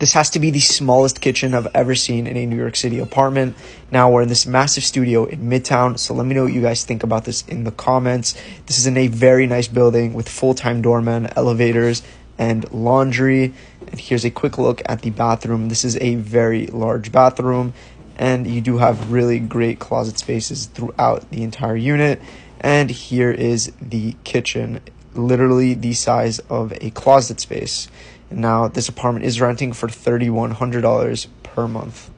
This has to be the smallest kitchen I've ever seen in a New York City apartment. Now we're in this massive studio in Midtown, so let me know what you guys think about this in the comments. This is in a very nice building with full-time doorman, elevators, and laundry. And here's a quick look at the bathroom. This is a very large bathroom, and you do have really great closet spaces throughout the entire unit. And here is the kitchen, literally the size of a closet space. And now this apartment is renting for $3,100 per month.